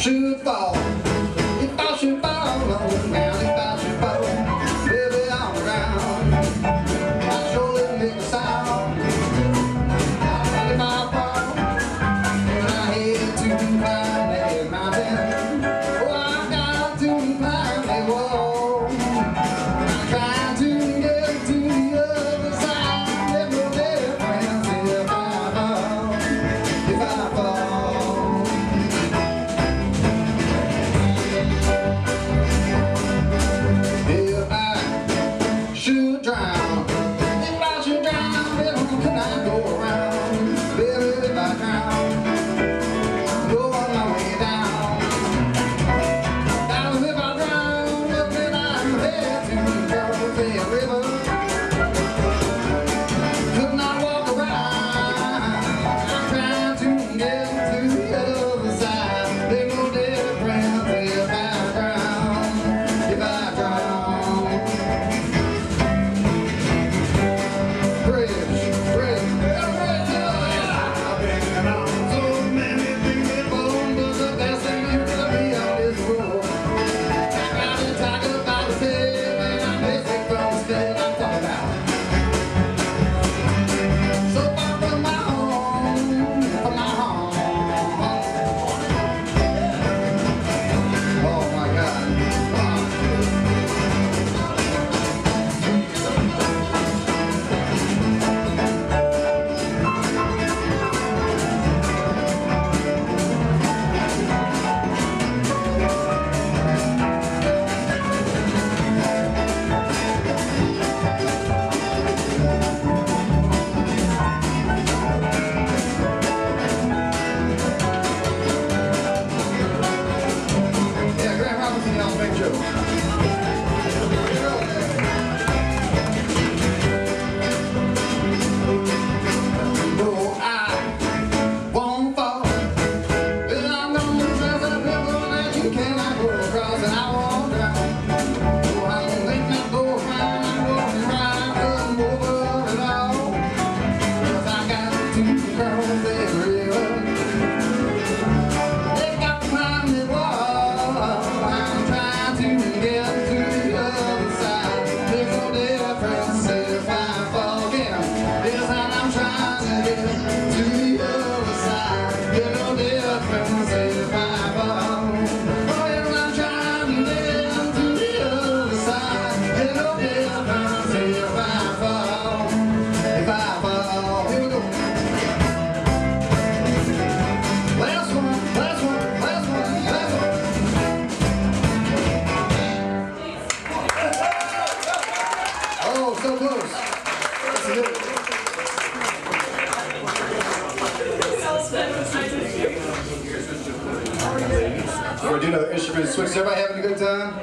知道。door. We're doing another instrument switch. Is everybody having a good time?